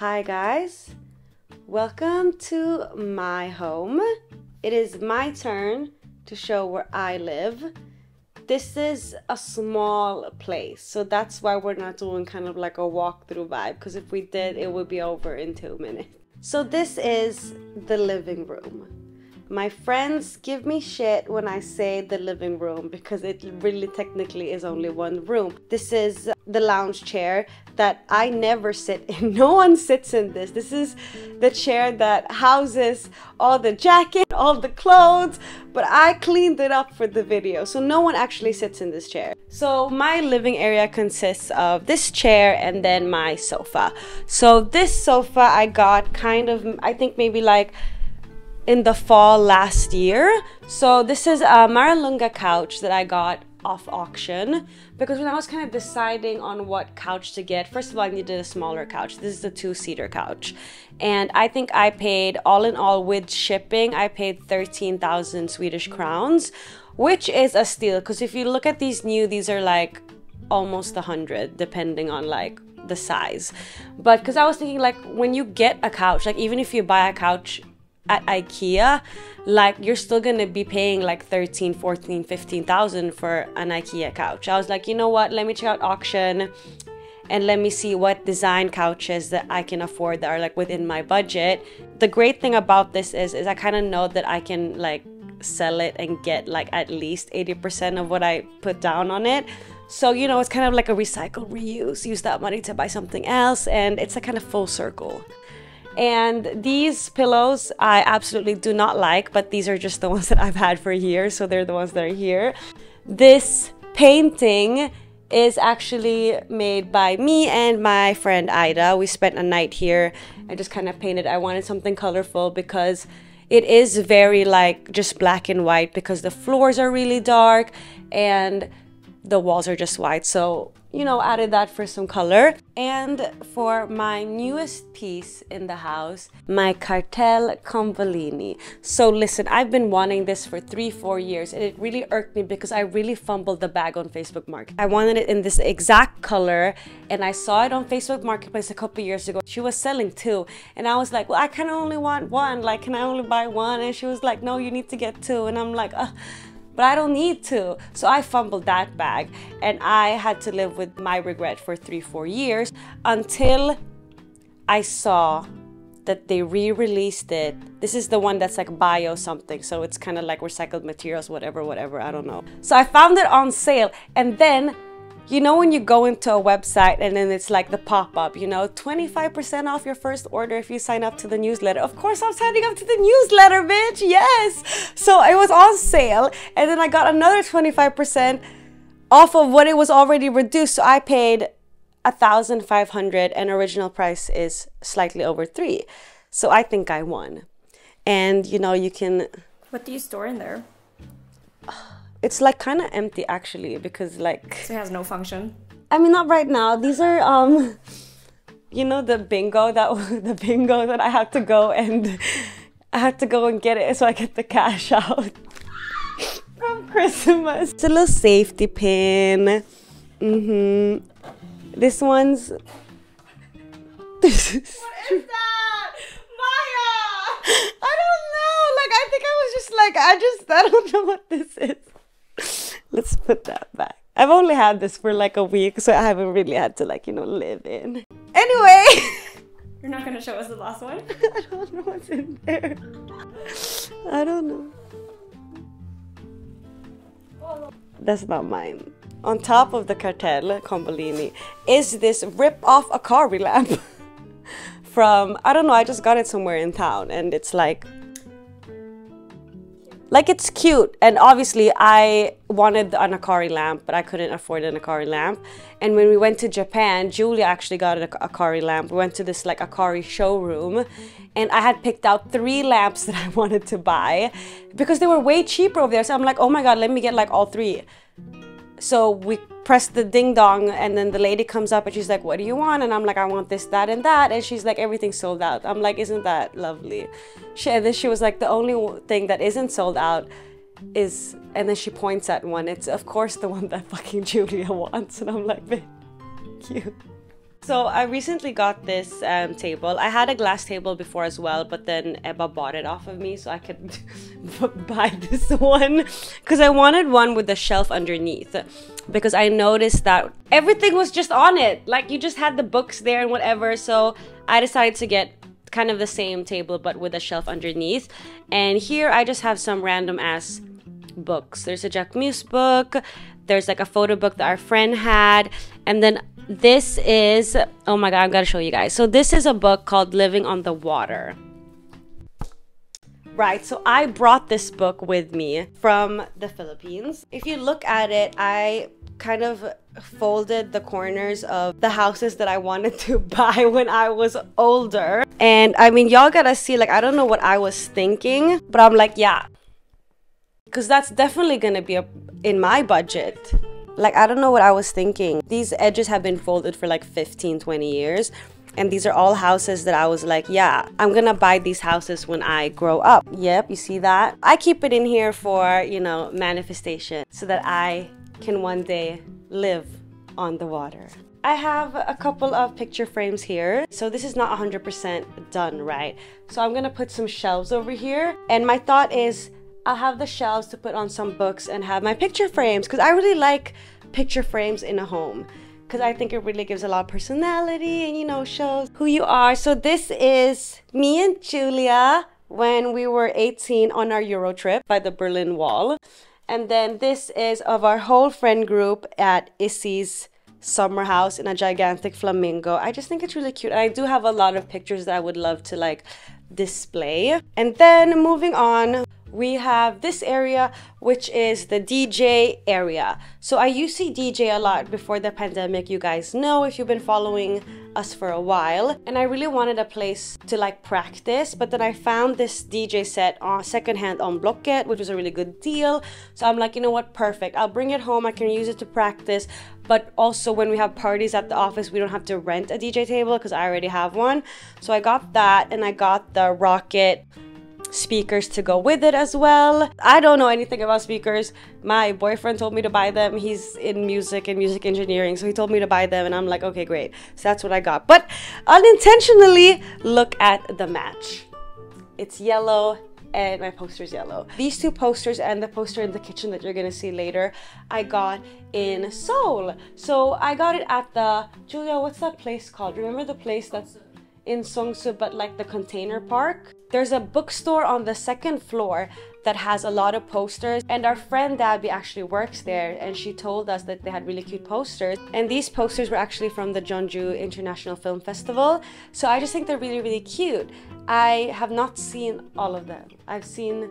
Hi, guys. Welcome to my home. It is my turn to show where I live. This is a small place, so that's why we're not doing kind of like a walkthrough vibe because if we did, it would be over in two minutes. So, this is the living room. My friends give me shit when I say the living room because it really technically is only one room. This is the lounge chair that I never sit in. No one sits in this. This is the chair that houses all the jacket, all the clothes, but I cleaned it up for the video. So no one actually sits in this chair. So my living area consists of this chair and then my sofa. So this sofa I got kind of, I think maybe like in the fall last year. So this is a Maralunga couch that I got off auction because when I was kind of deciding on what couch to get, first of all, I needed a smaller couch. This is a two seater couch. And I think I paid all in all with shipping, I paid 13,000 Swedish crowns, which is a steal because if you look at these new, these are like almost a hundred depending on like the size. But because I was thinking like when you get a couch, like even if you buy a couch at IKEA, like you're still gonna be paying like 13, 14, 15,000 for an IKEA couch. I was like, you know what, let me check out auction and let me see what design couches that I can afford that are like within my budget. The great thing about this is is I kind of know that I can like sell it and get like at least 80% of what I put down on it. So, you know, it's kind of like a recycle, reuse, use that money to buy something else, and it's a kind of full circle. And these pillows I absolutely do not like, but these are just the ones that I've had for years, so they're the ones that are here. This painting is actually made by me and my friend Ida. We spent a night here and just kind of painted. I wanted something colorful because it is very like just black and white because the floors are really dark and the walls are just white. So you know, added that for some color. And for my newest piece in the house, my Kartell Componibili. So listen, I've been wanting this for three, four years and it really irked me because I really fumbled the bag on Facebook Market. I wanted it in this exact color and I saw it on Facebook Marketplace a couple years ago. She was selling two and I was like, well, I of only want one. Like, can I only buy one? And she was like, no, you need to get two. And I'm like, uh, but I don't need to. So I fumbled that bag and I had to live with my regret for three, four years until I saw that they re-released it. This is the one that's like bio something, so it's kind of like recycled materials, whatever, whatever, I don't know. So I found it on sale and then you know when you go into a website and then it's like the pop-up, you know, 25% off your first order if you sign up to the newsletter. Of course I'm signing up to the newsletter, bitch. Yes. So it was on sale and then I got another 25% off of what it was already reduced. So I paid a thousand five hundred and original price is slightly over three. So I think I won. And you know, you can What do you store in there? It's like kind of empty actually because like so it has no function. I mean, not right now. These are um, you know, the bingo that the bingo that I have to go and I have to go and get it so I get the cash out from Christmas. It's a little safety pin. Mm-hmm. This one's. This is. What is that, Maya? I don't know. Like I think I was just like I just I don't know what this is. Let's put that back. I've only had this for like a week, so I haven't really had to like, you know, live in. Anyway! You're not gonna show us the last one? I don't know what's in there. I don't know. That's not mine. On top of the Kartell Componibili is this rip off Akari lamp from, I don't know, I just got it somewhere in town and it's like like it's cute. And obviously i wanted an akari lamp but i couldn't afford an akari lamp. And when we went to japan julia actually got an akari lamp. We went to this like akari showroom. And i had picked out three lamps that i wanted to buy because they were way cheaper over there. So i'm like oh my god let me get like all three. So we press the ding dong and then the lady comes up and she's like what do you want? And i'm like i want this that and that. And she's like everything's sold out. I'm like isn't that lovely? She, and then she was like the only thing that isn't sold out is and then she points at one. It's of course the one that fucking julia wants. And i'm like cute So I recently got this um, table. I had a glass table before as well, but then Ebba bought it off of me so I could buy this one because I wanted one with a shelf underneath because I noticed that everything was just on it. Like you just had the books there and whatever. So I decided to get kind of the same table but with a shelf underneath. And here I just have some random ass books. There's a Jacquemus book. There's like a photo book that our friend had. And then this is, oh my God, I'm gonna show you guys. So this is a book called Living on the Water. Right, so I brought this book with me from the Philippines. If you look at it, I kind of folded the corners of the houses that I wanted to buy when I was older. And I mean, y'all gotta see, like, I don't know what I was thinking, but I'm like, yeah. Because that's definitely gonna be a, in my budget. Like, I don't know what I was thinking. These edges have been folded for like 15, 20 years. And these are all houses that I was like, yeah, I'm gonna buy these houses when I grow up. Yep, you see that? I keep it in here for, you know, manifestation so that I can one day live on the water. I have a couple of picture frames here. So this is not 100% done, right? So I'm gonna put some shelves over here. And my thought is I'll have the shelves to put on some books and have my picture frames because I really like picture frames in a home because I think it really gives a lot of personality and you know shows who you are. So this is me and Julia when we were 18 on our Euro trip by the Berlin Wall. And then this is of our whole friend group at Issy's summer house in a gigantic flamingo. I just think it's really cute. And I do have a lot of pictures that I would love to like display. And then moving on, we have this area which is the DJ area. So I used to DJ a lot before the pandemic, you guys know if you've been following us for a while. And I really wanted a place to like practice, but then I found this DJ set on secondhand on Blocket, which was a really good deal. So I'm like, you know what, perfect. I'll bring it home, I can use it to practice. But also when we have parties at the office, we don't have to rent a DJ table because I already have one. So I got that and I got the Rokit speakers to go with it as well. I don't know anything about speakers. My boyfriend told me to buy them. He's in music and music engineering, so he told me to buy them, and I'm like, okay, great. So that's what I got. But unintentionally, look at the match. It's yellow and my poster's yellow. These two posters and the poster in the kitchen that you're gonna see later, I got in Seoul. So I got it at the, Julia, what's that place called? Remember the place that's in Seongsu, but like the container park. There's a bookstore on the second floor that has a lot of posters and our friend Dabby actually works there and she told us that they had really cute posters. And these posters were actually from the Jeonju International Film Festival so I just think they're really really cute. I have not seen all of them. I've seen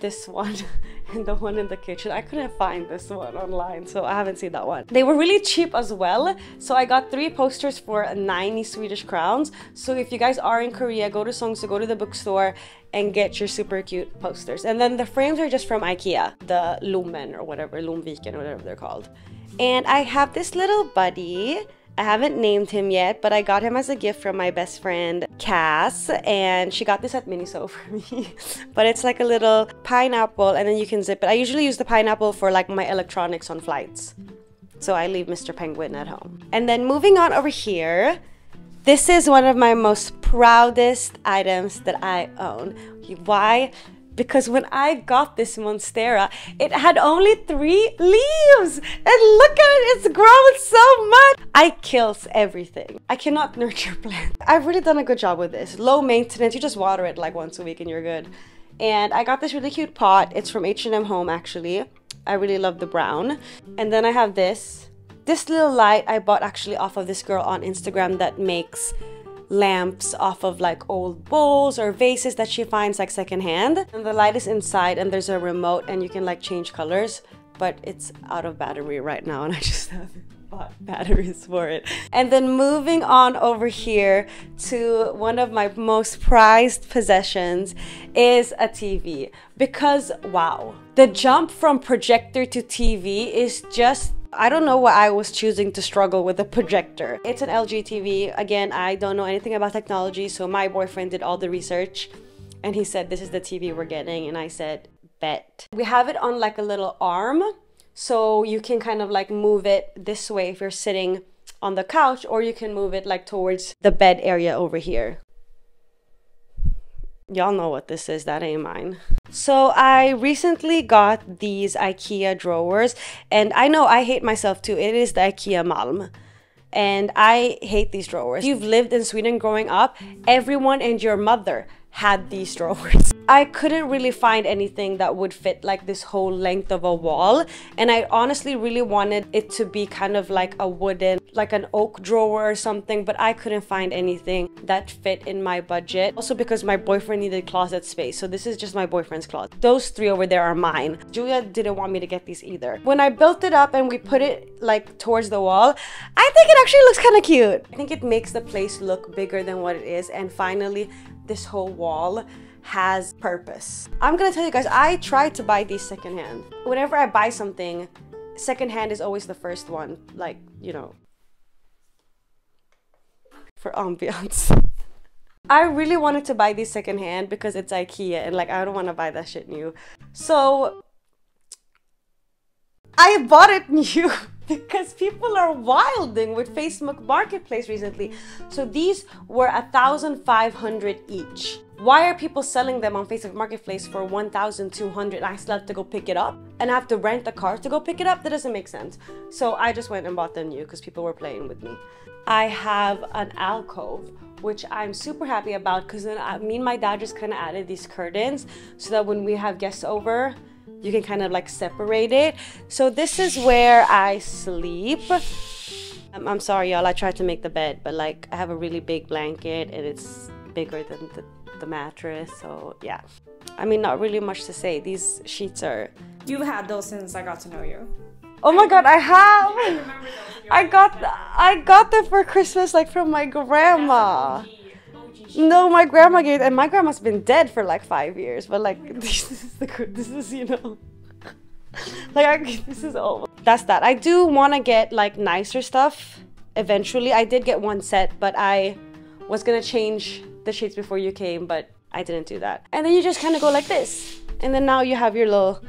this one and the one in the kitchen. I couldn't find this one online, so I haven't seen that one. They were really cheap as well. So I got three posters for 90 Swedish crowns. So if you guys are in Korea, go to Seongsu, go to the bookstore and get your super cute posters. And then the frames are just from Ikea, the Lumen or whatever, Lomviken or whatever they're called. And I have this little buddy I haven't named him yet, but I got him as a gift from my best friend Cass, and she got this at Miniso for me. but it's like a little pineapple, and then you can zip it. I usually use the pineapple for like my electronics on flights. So I leave Mr. Penguin at home. And then moving on over here, this is one of my most proudest items that I own. Why? Because when I got this Monstera, it had only three leaves. And look at it, it's grown so much. I kills everything. I cannot nurture plants. I've really done a good job with this. Low maintenance, you just water it like once a week and you're good. And I got this really cute pot. It's from H&M Home actually. I really love the brown. And then I have this. This little light I bought actually off of this girl on Instagram that makes lamps off of like old bowls or vases that she finds like secondhand. And the light is inside and there's a remote and you can like change colors, but it's out of battery right now and I just haven't bought batteries for it. And then moving on over here to one of my most prized possessions is a TV because wow, the jump from projector to TV is just I don't know why I was choosing to struggle with a projector. It's an LG TV. Again, I don't know anything about technology, so my boyfriend did all the research and he said, This is the TV we're getting. And I said, Bet. We have it on like a little arm, so you can kind of like move it this way if you're sitting on the couch or you can move it like towards the bed area over here. Y'all know what this is, that ain't mine. So I recently got these IKEA drawers and I know I hate myself too. It is the IKEA Malm and I hate these drawers. You've lived in Sweden growing up, everyone and your mother had these drawers. I couldn't really find anything that would fit like this whole length of a wall and I honestly really wanted it to be kind of like a wooden like an oak drawer or something but I couldn't find anything that fit in my budget. Also because my boyfriend needed closet space so this is just my boyfriend's closet. Those three over there are mine. Julia didn't want me to get these either. When I built it up and we put it like towards the wall I think it actually looks kind of cute. I think it makes the place look bigger than what it is and finally this whole wall has purpose. I'm gonna tell you guys, I tried to buy these secondhand. Whenever I buy something, secondhand is always the first one. Like, you know, for ambiance. I really wanted to buy these secondhand because it's IKEA and like I don't want to buy that shit new. So I bought it new because people are wilding with Facebook Marketplace recently. So these were a thousand five hundred each. Why are people selling them on Facebook Marketplace for 1,200 I still have to go pick it up and I have to rent a car to go pick it up? That doesn't make sense. So I just went and bought them new because people were playing with me. I have an alcove which I'm super happy about because then I, me and my dad just kind of added these curtains so that when we have guests over, you can kind of like separate it. So this is where I sleep. I'm, I'm sorry, y'all. I tried to make the bed, but like I have a really big blanket and it's bigger than the, the mattress. So yeah, I mean, not really much to say. These sheets are. You've had those since I got to know you. Oh my god, I have. I got I got them for Christmas, like from my grandma. No, my grandma gave, and my grandma's been dead for like five years. But like, this is the good. this is you know, like I, this is all. That's that. I do want to get like nicer stuff eventually. I did get one set, but I was gonna change the sheets before you came, but I didn't do that. And then you just kind of go like this, and then now you have your little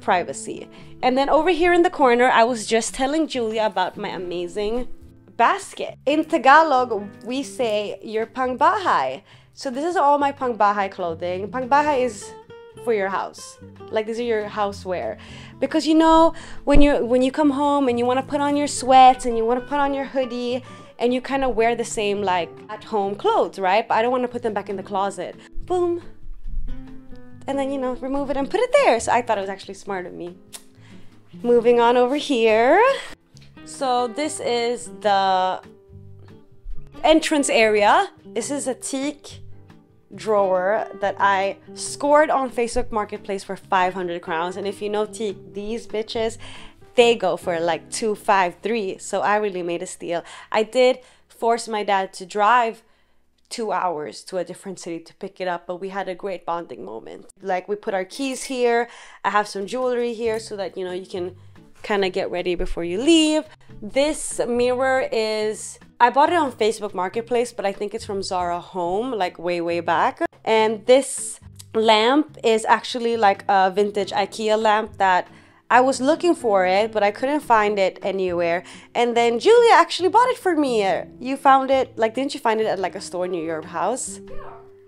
privacy. And then over here in the corner, I was just telling Julia about my amazing basket. In Tagalog, we say your pangbahay. So this is all my pangbahay clothing. Pangbahay is for your house. Like these are your housewear. Because you know, when you when you come home and you want to put on your sweats and you want to put on your hoodie and you kind of wear the same like at home clothes, right? But I don't want to put them back in the closet. Boom. And then, you know, remove it and put it there. So I thought it was actually smart of me. Moving on over here. So this is the entrance area. This is a teak drawer that I scored on Facebook Marketplace for 500 crowns. And if you know teak, these bitches, they go for like 253. So I really made a steal. I did force my dad to drive two hours to a different city to pick it up, but we had a great bonding moment. Like we put our keys here. I have some jewelry here so that you know you can kind of get ready before you leave. This mirror is I bought it on Facebook Marketplace, but I think it's from Zara Home, like way way back. And this lamp is actually like a vintage IKEA lamp that I was looking for it, but I couldn't find it anywhere. And then Julia actually bought it for me. You found it, like, didn't you find it at like a store near your house? Yeah.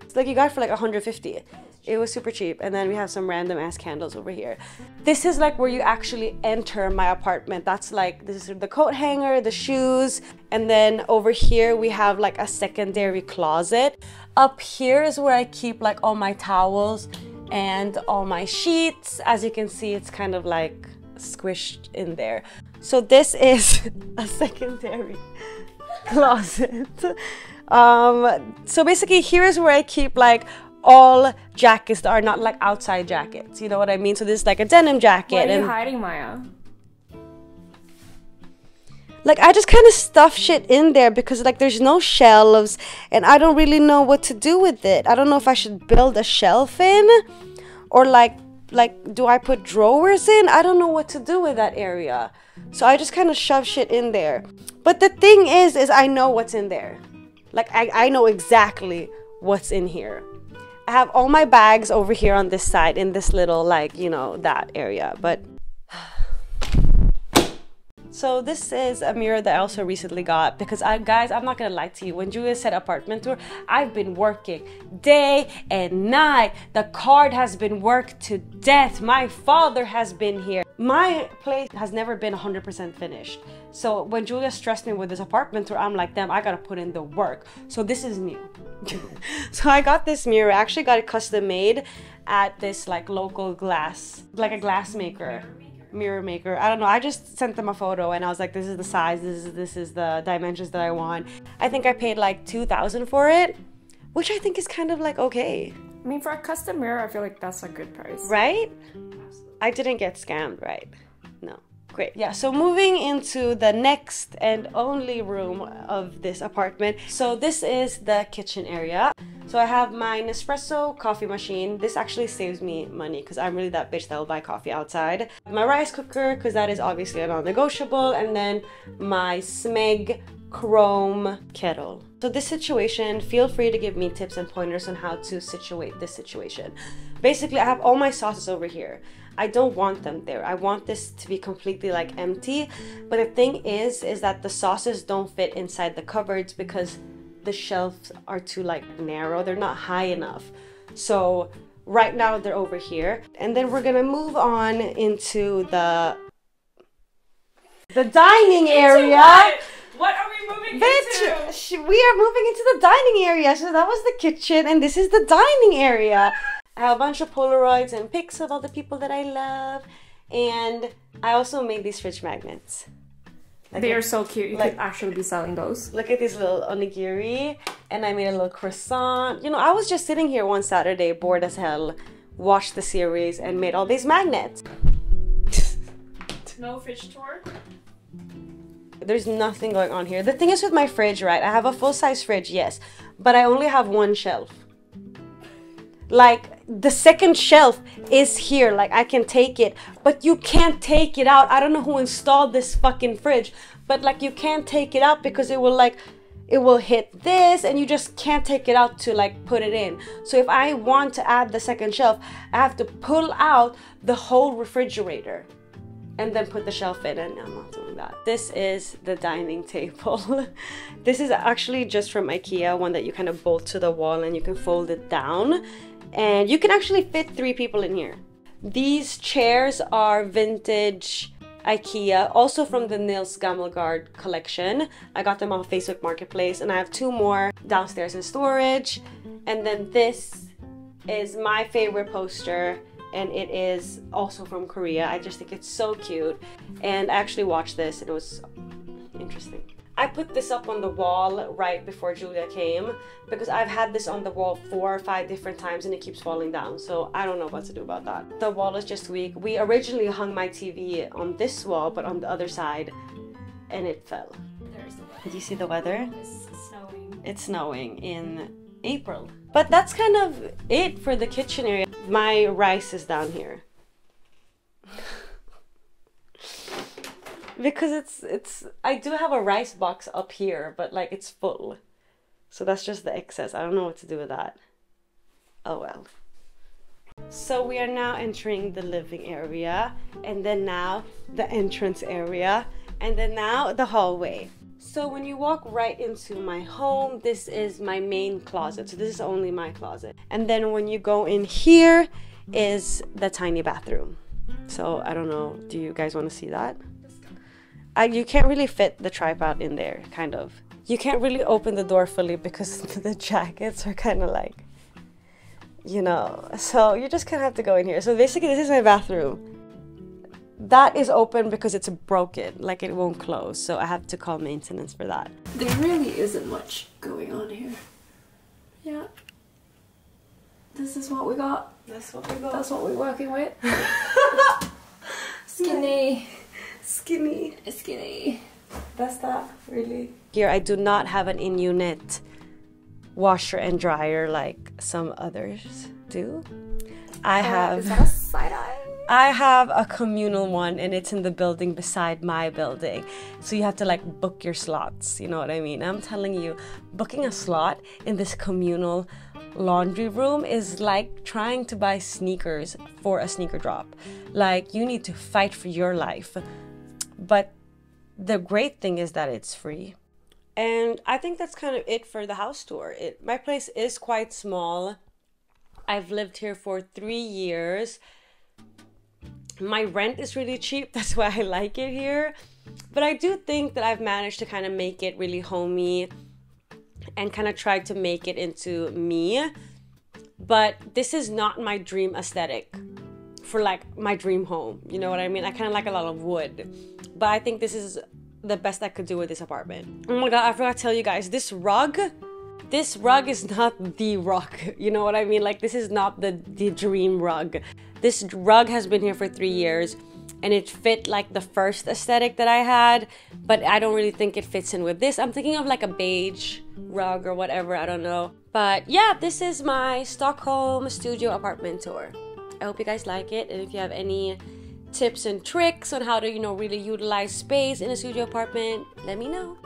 It's like you got it for like 150. It was super cheap. And then we have some random ass candles over here. This is like where you actually enter my apartment. That's like, this is the coat hanger, the shoes. And then over here we have like a secondary closet. Up here is where I keep like all my towels and all my sheets. As you can see, it's kind of like squished in there. So this is a secondary closet. Um, so basically here is where I keep like all jackets that are not like outside jackets. You know what I mean? So this is like a denim jacket. Why are you and hiding, Maya? like I just kind of stuff shit in there because like there's no shelves and I don't really know what to do with it. I don't know if I should build a shelf in or like like do I put drawers in? I don't know what to do with that area. So I just kind of shove shit in there. But the thing is is I know what's in there. Like I, I know exactly what's in here. I have all my bags over here on this side in this little like, you know, that area. But So this is a mirror that I also recently got because I guys, I'm not gonna lie to you. When Julia said apartment tour, I've been working day and night. The card has been worked to death. My father has been here. My place has never been 100% finished. So when Julia stressed me with this apartment tour, I'm like, damn, I gotta put in the work. So this is new. so I got this mirror. I actually got it custom made at this like local glass, like a glass maker mirror maker. I don't know. I just sent them a photo and I was like, this is the size, this is this is the dimensions that I want. I think I paid like two thousand for it, which I think is kind of like okay. I mean, for a custom mirror, I feel like that's a good price. Right? I didn't get scammed, right? No. Great. Yeah, so moving into the next and only room of this apartment. So this is the kitchen area. So I have my Nespresso coffee machine. This actually saves me money because I'm really that bitch that will buy coffee outside. My rice cooker because that is obviously a non-negotiable. And then my Smeg chrome kettle. So this situation, feel free to give me tips and pointers on how to situate this situation. Basically, I have all my sauces over here. I don't want them there. I want this to be completely like empty. But the thing is, is that the sauces don't fit inside the cupboards because the shelves are too like narrow. They're not high enough. So right now they're over here. And then we're gonna move on into the the dining area. What? What are we moving Bitch, into? we are moving into the dining area. So that was the kitchen, and this is the dining area. I have a bunch of Polaroids and pics of all the people that I love, and I also made these fridge magnets. Like They are so cute. You like- could actually be selling those. Look at this little onigiri, and I made a little croissant. You know, I was just sitting here one Saturday, bored as hell, watched the series, and made all these magnets. No fridge tour. There's nothing going on here. The thing is with my fridge, right? I have a full size fridge, yes, but I only have one shelf. Like the second shelf is here, like I can take it, but you can't take it out. I don't know who installed this fucking fridge, but like you can't take it out because it will like it will hit this and you just can't take it out to like put it in. So if I want to add the second shelf, I have to pull out the whole refrigerator and then put the shelf in and I'm not doing that. This is the dining table. this is actually just from IKEA, one that you kind of bolt to the wall and you can fold it down. And you can actually fit three people in here. These chairs are vintage IKEA, also from the Niels Gammelgaard collection. I got them off Facebook Marketplace and I have two more downstairs in storage. And then this is my favorite poster and it is also from Korea. I just think it's so cute. And I actually watched this and it was interesting. I put this up on the wall right before Julia came because I've had this on the wall four or five different times and it keeps falling down. So I don't know what to do about that. The wall is just weak. We originally hung my TV on this wall, but on the other side, and it fell. There's the Do you see the weather? It's snowing. It's snowing in April. But that's kind of it for the kitchen area. My rice is down here. because it's it's I do have a rice box up here, but like it's full. So that's just the excess. I don't know what to do with that. Oh well. So we are now entering the living area and then now the entrance area and then now the hallway. So when you walk right into my home, this is my main closet. So this is only my closet. And then when you go in here is the tiny bathroom. So I don't know, do you guys want to see that? I, you can't really fit the tripod in there, kind of. You can't really open the door fully because the jackets are kind of like, you know. So you just kind of have to go in here. So basically, this is my bathroom. That is open because it's broken, like it won't close. So I have to call maintenance for that. There really isn't much going on here. Yeah. This is what we got. That's what we got. That's what we're working with. Skinny. Skinny. Skinny. That's that, really. Here, I do not have an in unit washer and dryer like some others do. I uh, have. Is that a side eye? I have a communal one and it's in the building beside my building. So you have to like book your slots, you know what I mean? I'm telling you, booking a slot in this communal laundry room is like trying to buy sneakers for a sneaker drop. Like you need to fight for your life. But the great thing is that it's free. And I think that's kind of it for the house tour. It, my place is quite small. I've lived here for three years. My rent is really cheap, that's why I like it here. But I do think that I've managed to kind of make it really homey and kind of tried to make it into me. But this is not my dream aesthetic for like my dream home. You know what I mean? I kind of like a lot of wood. But I think this is the best I could do with this apartment. Oh my god, I forgot to tell you guys, this rug, this rug is not the rug. You know what I mean? Like this is not the, the dream rug. This rug has been here for three years and it fit like the first aesthetic that I had, but I don't really think it fits in with this. I'm thinking of like a beige rug or whatever, I don't know. But yeah, this is my Stockholm studio apartment tour. I hope you guys like it, and if you have any tips and tricks on how to, you know, really utilize space in a studio apartment, let me know.